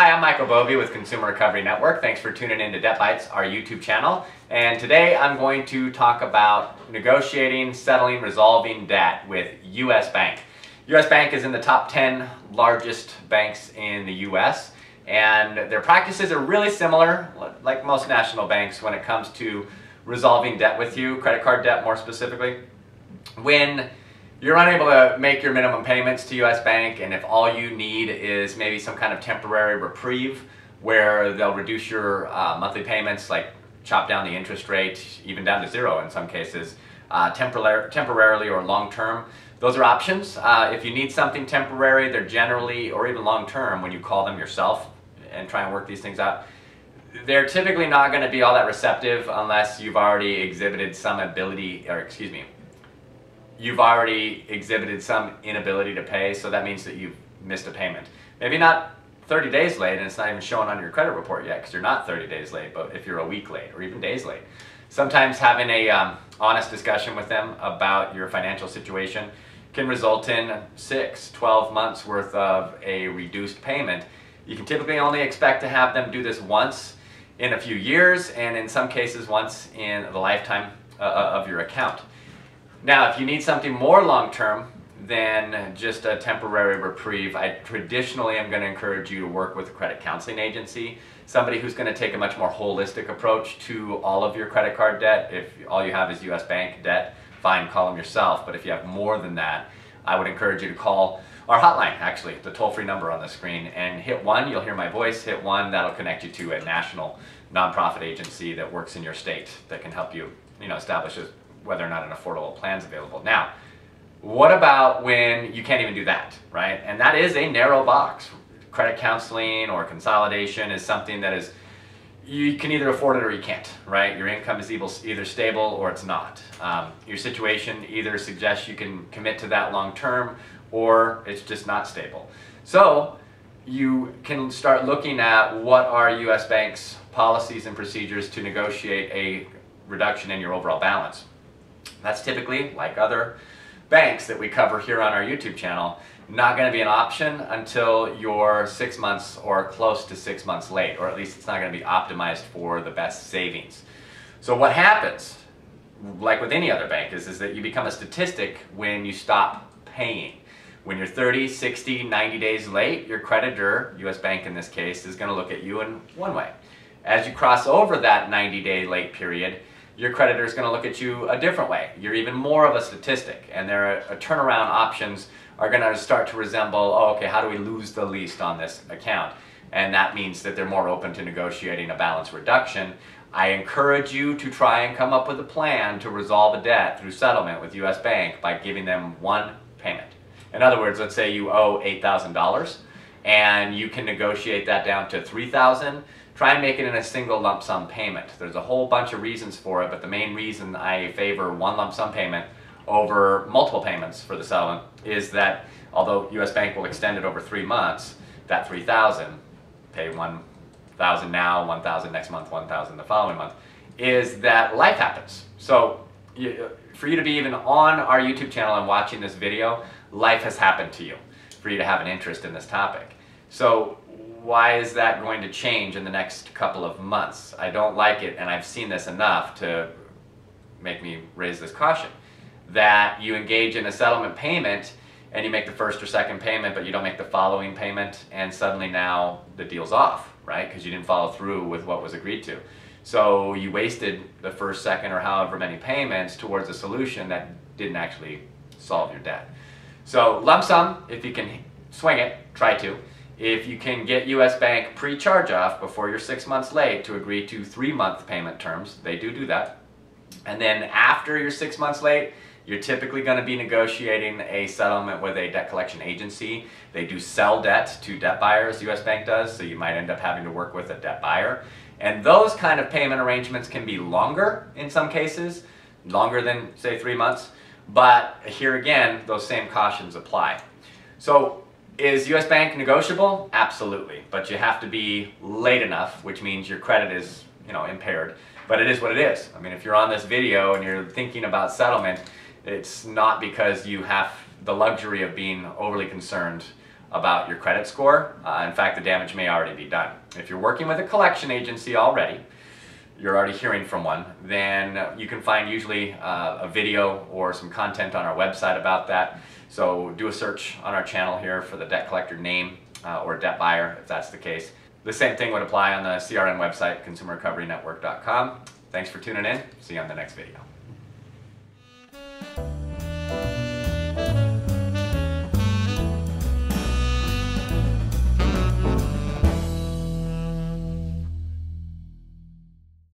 Hi, I'm Michael Bovee with Consumer Recovery Network. Thanks for tuning in to DebtBytes, our YouTube channel. And today I'm going to talk about negotiating, settling, resolving debt with US Bank. US Bank is in the top 10 largest banks in the US and their practices are really similar, like most national banks, when it comes to resolving debt with you, credit card debt more specifically. When you're unable to make your minimum payments to US Bank and if all you need is maybe some kind of temporary reprieve where they'll reduce your uh, monthly payments, like chop down the interest rate, even down to zero in some cases, uh, tempor temporarily or long term. Those are options. Uh, if you need something temporary, they're generally, or even long term, when you call them yourself and try and work these things out, they're typically not going to be all that receptive unless you've already exhibited some ability, or excuse me, you've already exhibited some inability to pay, so that means that you've missed a payment. Maybe not 30 days late and it's not even showing on your credit report yet because you're not 30 days late, but if you're a week late or even days late. Sometimes having a um, honest discussion with them about your financial situation can result in 6, 12 months worth of a reduced payment. You can typically only expect to have them do this once in a few years and in some cases once in the lifetime uh, of your account. Now, if you need something more long-term than just a temporary reprieve, I traditionally am going to encourage you to work with a credit counseling agency, somebody who's going to take a much more holistic approach to all of your credit card debt. If all you have is US Bank debt, fine, call them yourself. But if you have more than that, I would encourage you to call our hotline, actually, the toll-free number on the screen, and hit one, you'll hear my voice, hit one, that'll connect you to a national nonprofit agency that works in your state that can help you, you know, establish a whether or not an affordable plan is available. Now, what about when you can't even do that, right? And that is a narrow box. Credit counseling or consolidation is something that is, you can either afford it or you can't, right? Your income is either stable or it's not. Um, your situation either suggests you can commit to that long term or it's just not stable. So you can start looking at what are US banks policies and procedures to negotiate a reduction in your overall balance. That's typically, like other banks that we cover here on our YouTube channel, not going to be an option until you're six months or close to six months late, or at least it's not going to be optimized for the best savings. So what happens, like with any other bank, is, is that you become a statistic when you stop paying. When you're 30, 60, 90 days late, your creditor, US Bank in this case, is going to look at you in one way. As you cross over that 90 day late period, your creditor is going to look at you a different way. You're even more of a statistic, and their turnaround options are going to start to resemble, oh, okay, how do we lose the least on this account? And that means that they're more open to negotiating a balance reduction. I encourage you to try and come up with a plan to resolve a debt through settlement with US Bank by giving them one payment. In other words, let's say you owe $8,000 and you can negotiate that down to 3000 try and make it in a single lump sum payment. There's a whole bunch of reasons for it, but the main reason I favor one lump sum payment over multiple payments for the settlement is that although US Bank will extend it over three months, that 3000 pay 1000 now, 1000 next month, 1000 the following month, is that life happens. So for you to be even on our YouTube channel and watching this video, life has happened to you for you to have an interest in this topic. So why is that going to change in the next couple of months? I don't like it, and I've seen this enough to make me raise this caution. That you engage in a settlement payment and you make the first or second payment, but you don't make the following payment, and suddenly now the deal's off, right? Because you didn't follow through with what was agreed to. So you wasted the first, second, or however many payments towards a solution that didn't actually solve your debt. So lump sum, if you can swing it, try to. If you can get US Bank pre-charge off before you're six months late to agree to three month payment terms, they do do that. And then after you're six months late, you're typically going to be negotiating a settlement with a debt collection agency. They do sell debt to debt buyers, US Bank does, so you might end up having to work with a debt buyer. And those kind of payment arrangements can be longer in some cases, longer than say three months. But here again, those same cautions apply. So is US Bank negotiable? Absolutely, but you have to be late enough, which means your credit is, you know, impaired. But it is what it is. I mean, if you're on this video and you're thinking about settlement, it's not because you have the luxury of being overly concerned about your credit score. Uh, in fact, the damage may already be done. If you're working with a collection agency already, you're already hearing from one, then you can find usually uh, a video or some content on our website about that. So do a search on our channel here for the debt collector name uh, or debt buyer if that's the case. The same thing would apply on the CRN website, consumerrecoverynetwork.com. Thanks for tuning in. See you on the next video.